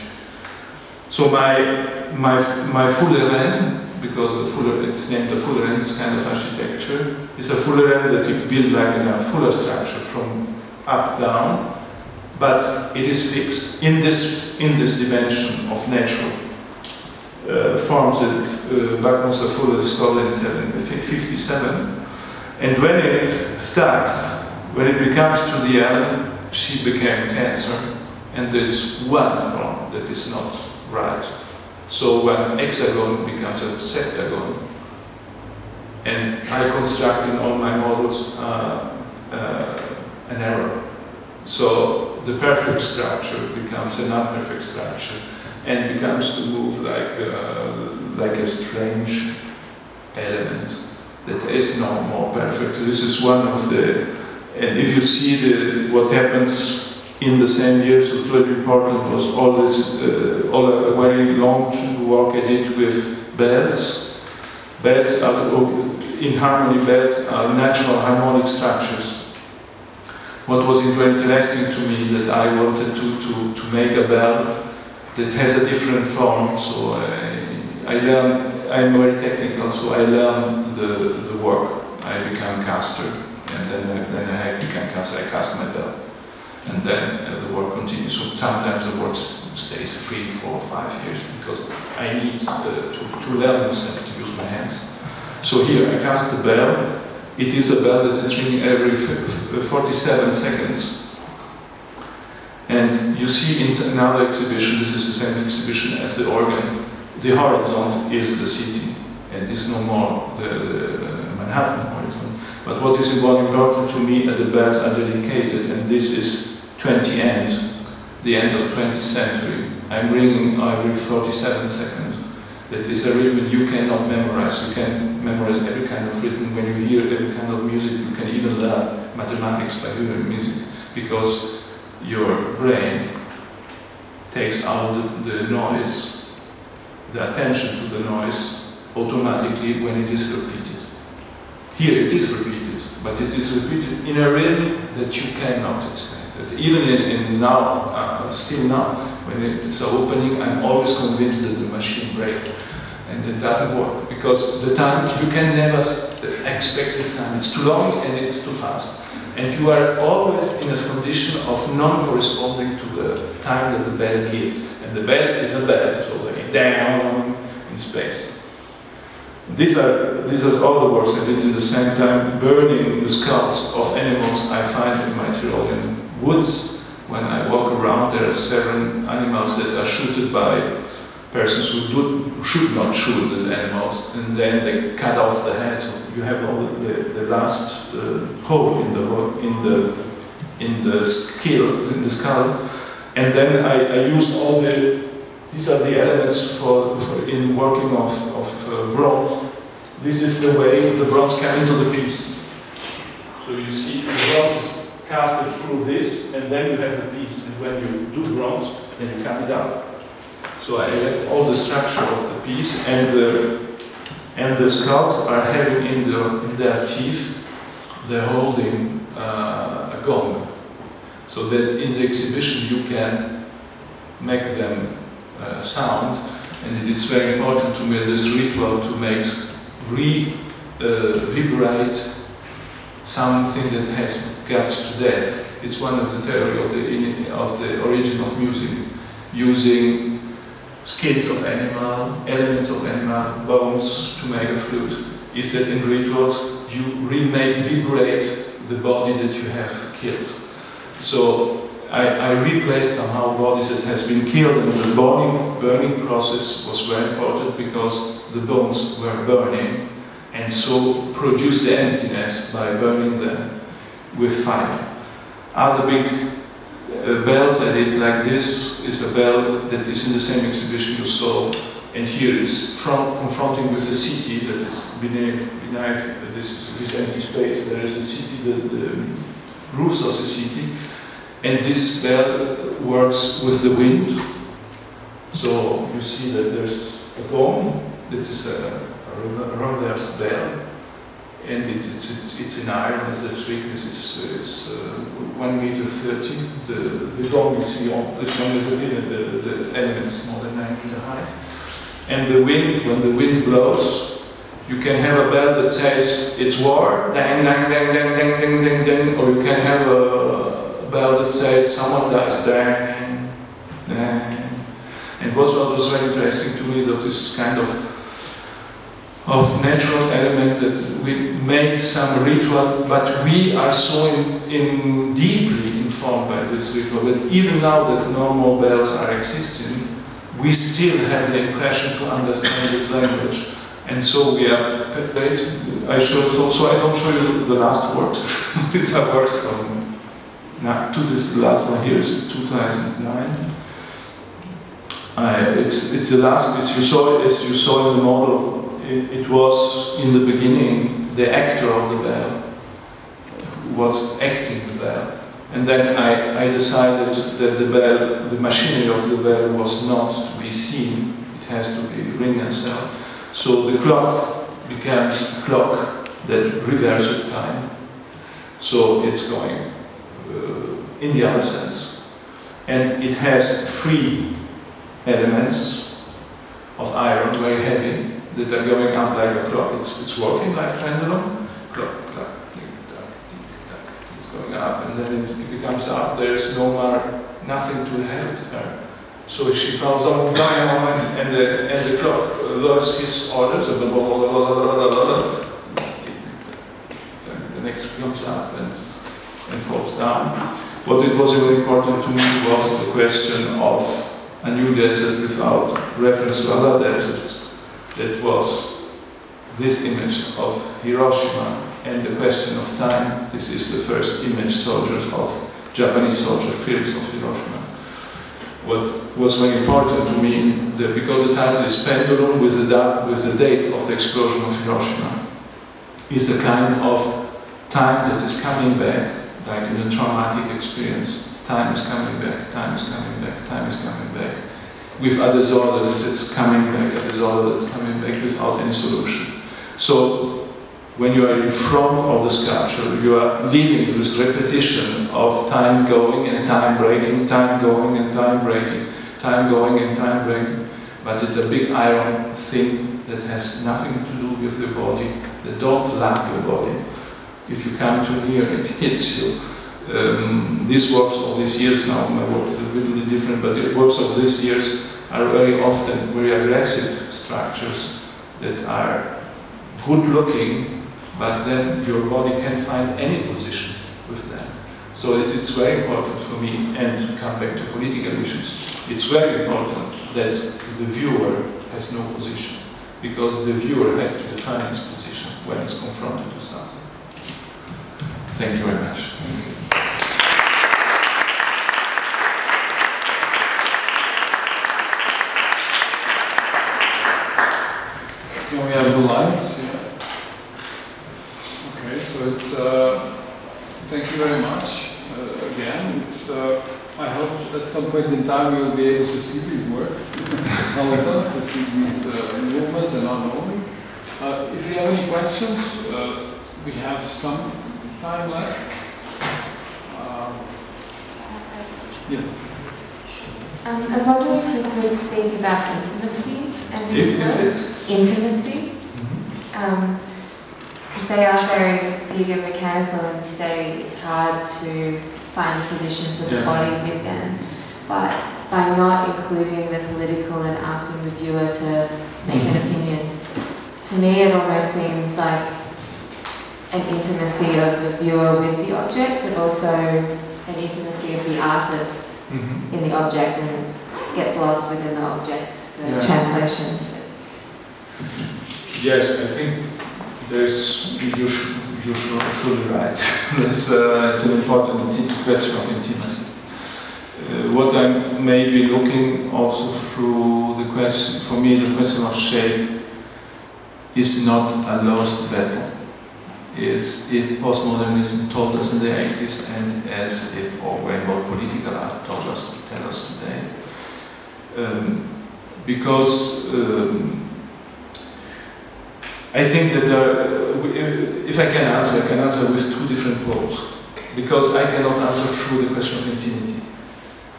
Speaker 2: So my, my, my Fulleren, because the Fuller, it's named the Fulleren, this kind of architecture, is a Fulleren that you build like a Fuller structure from up down, but it is fixed in this, in this dimension of natural forms that uh, Buckminster Fuller discovered in 1957. And when it starts, when it becomes to the end, she became cancer. And there's one form that is not right. So when hexagon becomes a septagon, and I construct in all my models uh, uh, an error. So the perfect structure becomes an imperfect structure and becomes to move like, uh, like a strange element that is no more perfect. This is one of the, and if you see the, what happens in the same years of very important was all this, uh, all a very long to work I did with bells. Bells are, in harmony, bells are natural harmonic structures. What was interesting to me that I wanted to, to, to make a bell that has a different form. So I, I learn, I'm very technical, so I learn the, the work. I become caster, and then, I, then I become caster, I cast my bell. And then uh, the work continues. So sometimes the work stays three, four, five years because I need uh, to, to learn myself to use my hands. So here I cast the bell. It is a bell that is ringing every f- f- 47 seconds. And you see in another exhibition, this is the same exhibition as the organ, the horizon is the city and is no more the, the uh, Manhattan horizon. But what is important to me are the bells are dedicated and this is 20 end, the end of 20th century. I'm ringing every 47 seconds. That is a rhythm you cannot memorize. You can memorize every kind of rhythm. When you hear every kind of music, you can even learn mathematics by hearing music because your brain takes out the, the noise, the attention to the noise automatically when it is repeated. Here it is repeated, but it is repeated in a rhythm that you cannot explain. That even in, in now, uh, still now, when it's opening, I'm always convinced that the machine breaks. And it doesn't work because the time, you can never expect this time. It's too long and it's too fast. And you are always in a condition of non-corresponding to the time that the bell gives. And the bell is a bell, so like down in space. These are, these are all the works I did at the same time, burning the skulls of animals I find in my Tyrolean woods. When I walk around, there are seven animals that are shooted by persons who do, should not shoot these animals, and then they cut off the heads. You have all the, the last uh, hole in the in the in the skull, in the skull, and then I, I used all the. These are the elements for, for in working of, of uh, bronze. This is the way the bronze came into the piece. So you see, the bronze is casted through this, and then you have the piece. And when you do bronze, then you cut it out. So I left all the structure of the piece, and the and the skulls are having in, the, in their teeth, they're holding uh, a gong. So that in the exhibition you can make them uh, sound, and it is very important to me this ritual to make re uh, vibrate something that has got to death. It's one of the theory of the of the origin of music, using skins of animal, elements of animal, bones to make a flute. Is that in rituals you remake, liberate the body that you have killed. So I, I replaced somehow bodies that has been killed and the burning, burning process was very important because the bones were burning and so produce the emptiness by burning them with fire. Other big uh, bells I did like this is a bell that is in the same exhibition you saw and here it's from, confronting with a city that is beneath, this, this empty space. There is a city, the, the roofs of the city and this bell works with the wind. So you see that there's a gong that is a, a reverse bell, and it, it's, it's, it's in iron, it's the thickness is it's, uh, 1 meter 30. The, the gong is beyond, it's meter in, the, the more than 9 meter high. And the wind, when the wind blows, you can have a bell that says it's war, dang, dang, dang, dang, dang, dang, dang, dang, or you can have a bell that says someone dies, dang, dang. And what was very interesting to me that this is kind of of natural element that we make some ritual, but we are so in, in deeply informed by this ritual that even now that normal bells are existing, we still have the impression to understand this language. And so we are, I show also, I don't show you the last works. (laughs) These are works from, now, to this last one here is 2009. Uh, it's, it's the last piece you saw, as you saw in the model, it, it was in the beginning the actor of the bell who was acting the bell. And then I, I decided that the bell, the machinery of the bell was not to be seen, it has to be ring and sound. So the clock becomes a clock that reverses time. So it's going uh, in the other sense. And it has three elements of iron, very heavy, that are going up like a clock. It's, it's working like pendulum. Clock, clock, tick, tick. It's going up and then it becomes up. There's no more, nothing to help her. So she falls on the and, and, the, and the clock lost his orders, And the ball, the next comes up and, and falls down. What it was very important to me was the question of a new desert without reference to other deserts. That was this image of Hiroshima and the question of time. This is the first image soldiers of Japanese soldier films of Hiroshima. What was very important to me, that because the title is Pendulum with the, with the date of the explosion of Hiroshima, is the kind of time that is coming back, like in a traumatic experience. Time is coming back, time is coming back, time is coming back. With a disorder that is coming back, a disorder that's coming back without any solution. So when you are in front of the sculpture, you are living this repetition of time going and time breaking, time going and time breaking, time going and time breaking. But it's a big iron thing that has nothing to do with your body, that don't love your body. If you come too near, it hits you. Um, these works of these years now, my work is a little bit different, but the works of these years are very often very aggressive structures that are good looking, but then your body can't find any position with them. So it is very important for me, and come back to political issues, it's very important that the viewer has no position, because the viewer has to define his position when he's confronted with something. Thank you very much.
Speaker 1: Can we have the lights? Yeah. Okay, so it's, uh, thank you very much uh, again. It's, uh, I hope at some point in time we will be able to see these works (laughs) also, to see these uh, movements and not only. Uh, if you have any questions, uh, we have some time left. Um, yeah.
Speaker 3: Um, I was wondering if you could speak about intimacy and these
Speaker 2: it
Speaker 3: works.
Speaker 2: is.
Speaker 3: Intimacy, um, because they are very big and mechanical, and you say it's hard to find a position for the
Speaker 2: Yeah.
Speaker 3: body with them. But by not including the political and asking the viewer to make an opinion, to me it almost seems like an intimacy of the viewer with the object, but also an intimacy of the artist
Speaker 2: Mhm.
Speaker 3: in the object and it gets lost within the object, the
Speaker 2: Yeah.
Speaker 3: translation.
Speaker 2: Yes, I think there's, you should, you should, should be right. (laughs) There's, uh, it's an important question of intimacy. Uh, what I'm maybe looking also through the question, for me, the question of shape is not a lost battle. Is if postmodernism told us in the 80s and as if or when more political art told us, tell us today. Um, because um, I think that uh, if I can answer, I can answer with two different poles, because I cannot answer through the question of intimity.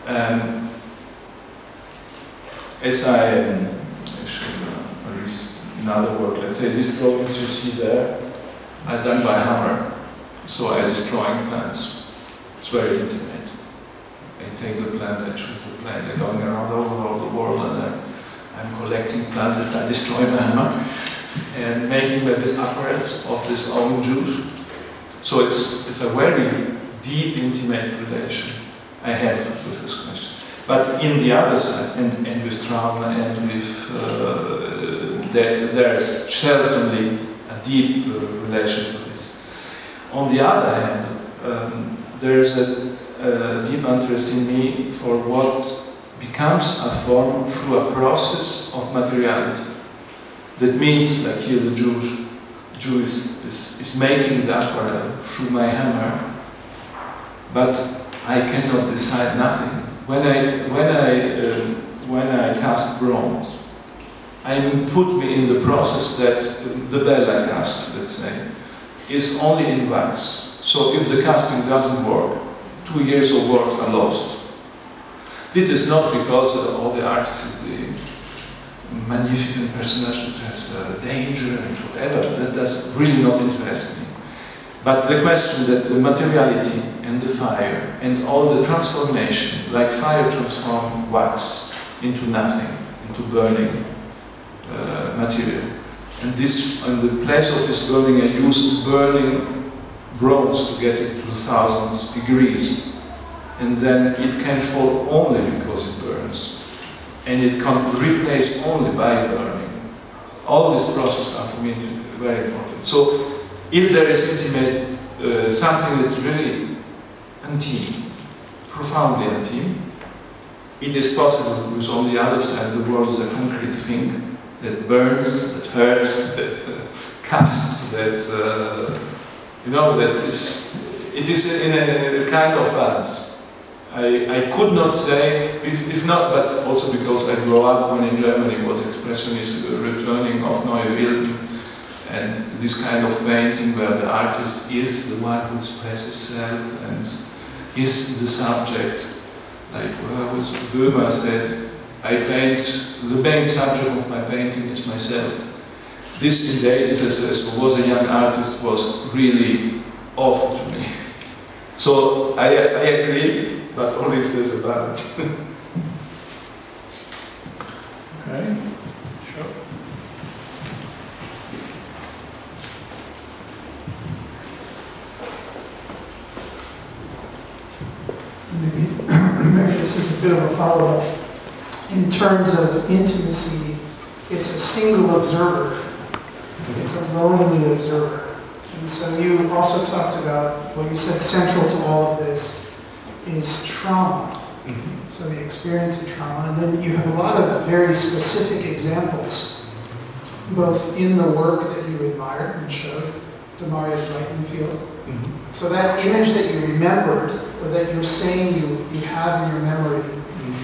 Speaker 2: Um, as I, um, I uh, another word, let's say these drawings you see there are done by hammer, so I'm destroying plants. It's very intimate. I take the plant, I choose the plant, I'm going around all over the world and I'm, I'm collecting plants that I destroy by hammer and making with this apparatus of this own juice. So it's, it's a very deep, intimate relation I have with this question. But in the other side, and, and with trauma and with, uh, there, there's certainly a deep uh, relation to this. On the other hand, um, there's a, a deep interest in me for what becomes a form through a process of materiality. That means, like here the Jews, Jew is, is, is making the apparel through my hammer, but I cannot decide nothing. When I, when I, um, when I cast bronze, I put me in the process that the bell I cast, let's say, is only in wax. So if the casting doesn't work, two years of work are lost. This is not because uh, all the artists is the magnificent personage has uh, danger and whatever. That does really not interest me. But the question that the materiality and the fire and all the transformation, like fire transform wax into nothing, into burning uh, material. And this, in the place of this burning, I use burning bronze to get it to a thousand degrees. And then it can fall only because it burns. And it can replace only by burning. All these processes are for me very important. So if there is intimate, uh, something that's really intimate, profoundly intimate, it is possible because on the other side the world is a concrete thing that burns, that hurts, (laughs) that uh, casts, that uh, you know that is it is in a kind of balance. I, I could not say, if, if not, but also because I grew up when in Germany was expressionist uh, returning of Neue Wilden and this kind of painting where the artist is the one who expresses self and is the subject. Like well, Böhmer said, I paint, the main subject of my painting is myself. This in the 80s as, as was a young artist was really awful to me. So I, I agree, but only if there's a balance. (laughs)
Speaker 1: Okay, sure.
Speaker 4: Maybe, (clears throat) maybe this is a bit of a follow-up. In terms of intimacy, it's a single observer. It's a lonely observer. And so you also talked about, what you said central to all of this is trauma. Mm-hmm. So the experience of trauma. And then you have a lot of very specific examples, both in the work that you admired and showed, De Maria's Lightning Field. Mm-hmm. So that image that you remembered, or that you're saying you, you have in your memory,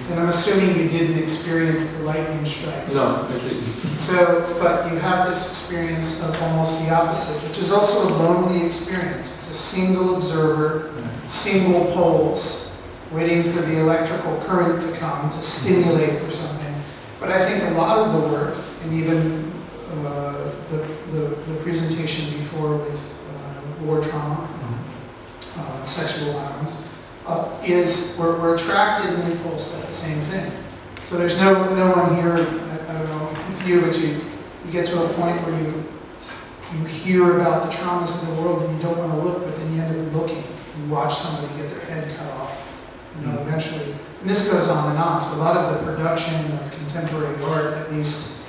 Speaker 4: and I'm assuming you didn't experience the lightning strikes.
Speaker 2: No, I didn't.
Speaker 4: So, but you have this experience of almost the opposite, which is also a lonely experience. It's a single observer, single poles, waiting for the electrical current to come to stimulate or something. But I think a lot of the work, and even uh, the, the, the presentation before with uh, war trauma, uh, sexual violence, uh, is we're, we're attracted and repulsed by the same thing. So there's no, no one here, I, I don't know if you, but you, you get to a point where you, you hear about the traumas of the world and you don't want to look, but then you end up looking. You watch somebody get their head cut off. You know, eventually, and this goes on and on. So a lot of the production of contemporary art, at least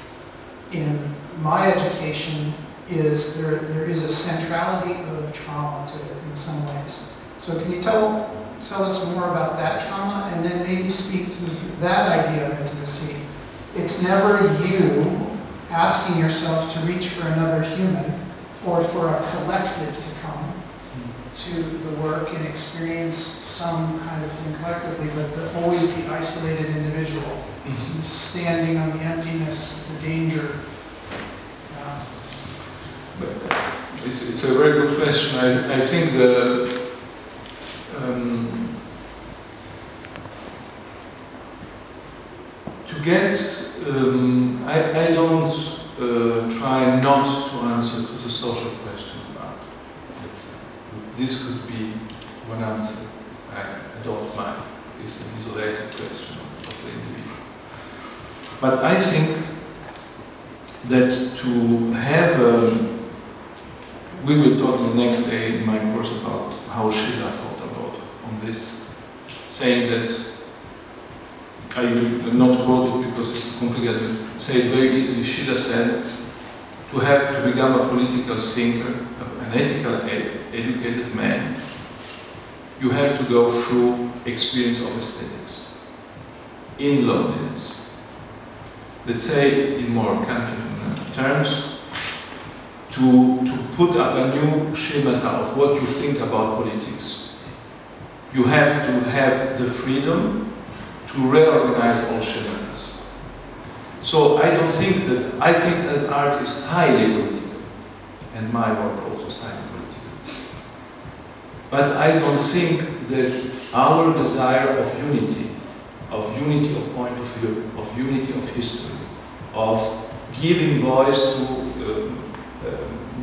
Speaker 4: in my education, is there, there is a centrality of trauma to it in some ways. So can you tell, tell us more about that trauma and then maybe speak to that idea of intimacy? It's never you asking yourself to reach for another human or for a collective to come to the work and experience some kind of thing collectively, but the, always the isolated individual standing on the emptiness, the danger. Uh,
Speaker 2: it's, it's a very good question. I, I think the um, to get um, I, I don't uh, try not to answer to the social question of. This could be one answer. I, don't mind. It's an isolated question of, of the individual. But I think that to have um, we will talk the next day in my course about how Schiller thought this, saying that I will not quote it because it's complicated. Say it very easily. Schiller said, to have to become a political thinker, an ethical, ed- educated man, you have to go through experience of aesthetics in loneliness. Let's say in more Kantian uh, terms, to, to put up a new schemata of what you think about politics. You have to have the freedom to reorganize all schematas. So I don't think that, I think that art is highly political, and my work also is highly political. But I don't think that our desire of unity, of unity of point of view, of unity of history, of giving voice to uh, uh,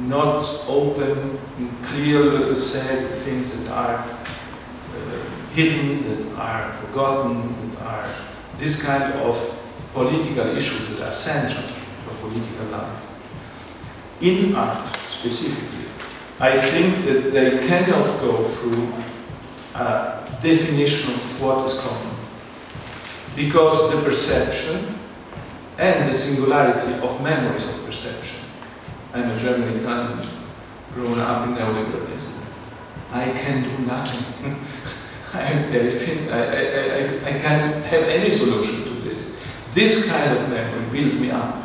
Speaker 2: not open, clear, said things that are uh, hidden, that are forgotten, that are this kind of political issues that are central for political life. In art, specifically, I think that they cannot go through a definition of what is common. Because the perception and the singularity of memories of perception. I'm a German Italian, grown up in neoliberalism. I can do nothing. (laughs) I, I, I, I, can't have any solution to this. This kind of memory built me up.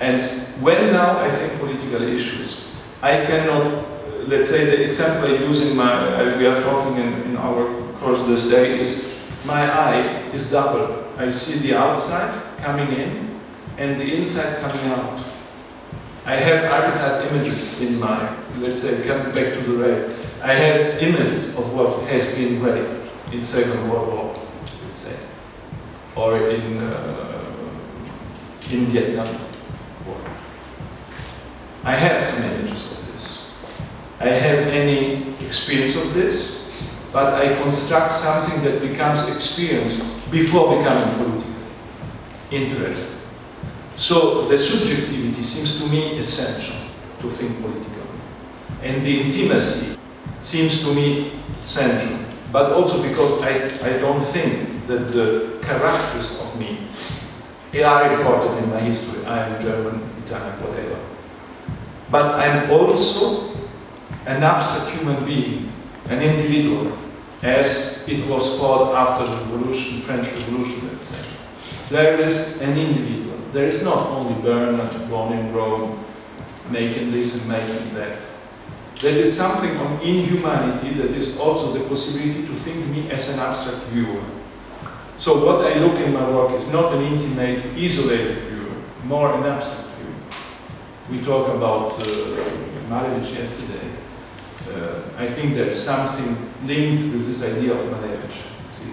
Speaker 2: And when now I think political issues, I cannot, let's say the example I use in my, we are talking in, in our course this day is, my eye is double. I see the outside coming in and the inside coming out. I have archetype images in my, let's say, coming back to the rape. I have images of what has been raped in Second World War, let's say, or in, uh, in Vietnam War. I have some images of this. I have any experience of this, but I construct something that becomes experience before becoming political interest. So the subjectivity seems to me essential to think politically. And the intimacy seems to me central. But also because I, I don't think that the characters of me are important in my history. I am German, Italian, whatever. But I'm also an abstract human being, an individual, as it was called after the revolution, French Revolution, let's. There is an individual. There is not only Bernard born in Rome, making this and making that. There is something on inhumanity that is also the possibility to think me as an abstract viewer. So what I look in my work is not an intimate, isolated viewer, more an abstract viewer. We talked about uh, Malevich yesterday. Uh, I think there's something linked with this idea of Malevich. See,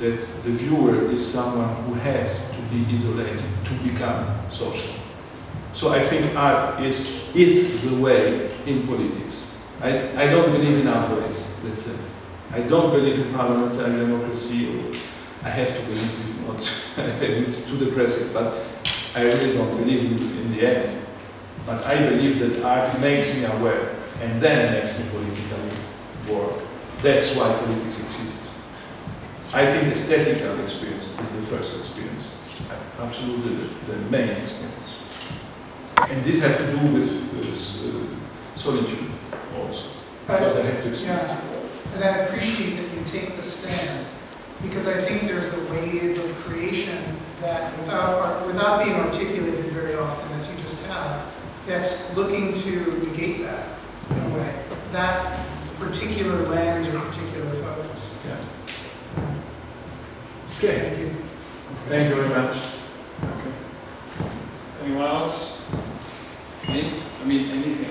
Speaker 2: that the viewer is someone who has to be isolated to become social. So I think art is, is the way in politics. I, I don't believe in other ways, let's say. I don't believe in parliamentary democracy, or I have to believe it, not it's too depressing, but I really don't believe in, in the end. But I believe that art makes me aware, and then makes me politically work. That's why politics exists. I think aesthetical experience is the first experience, absolutely the, the main experience. And this has to do with uh, solitude also, because I have to experience it.
Speaker 4: Yeah, and I appreciate that you take the stand, because I think there's a wave of creation that without, without being articulated very often, as you just have, that's looking to negate that in a way, that particular lens or particular focus.
Speaker 2: Yeah. Okay,
Speaker 4: Thank you.
Speaker 2: thank you very much.
Speaker 1: Okay. Anyone else? I mean, anything?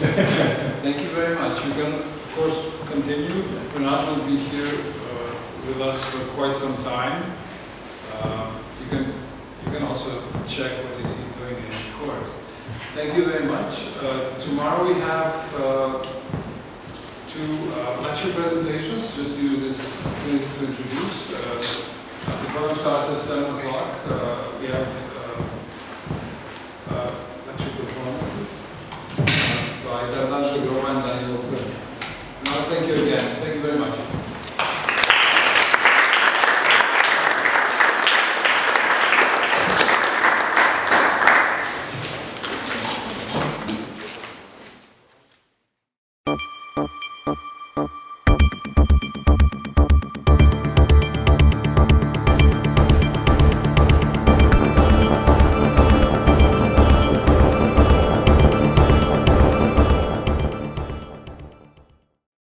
Speaker 1: (laughs) Thank you very much. You can, of course, continue. Bernard will be here uh, with us for quite some time. Uh, You can, you can also check what is he doing in his course. Thank you very much. Uh, Tomorrow we have uh, two uh, lecture presentations, just to use this to introduce. Uh, The program starts at 7 o'clock. Uh, We have It's a national.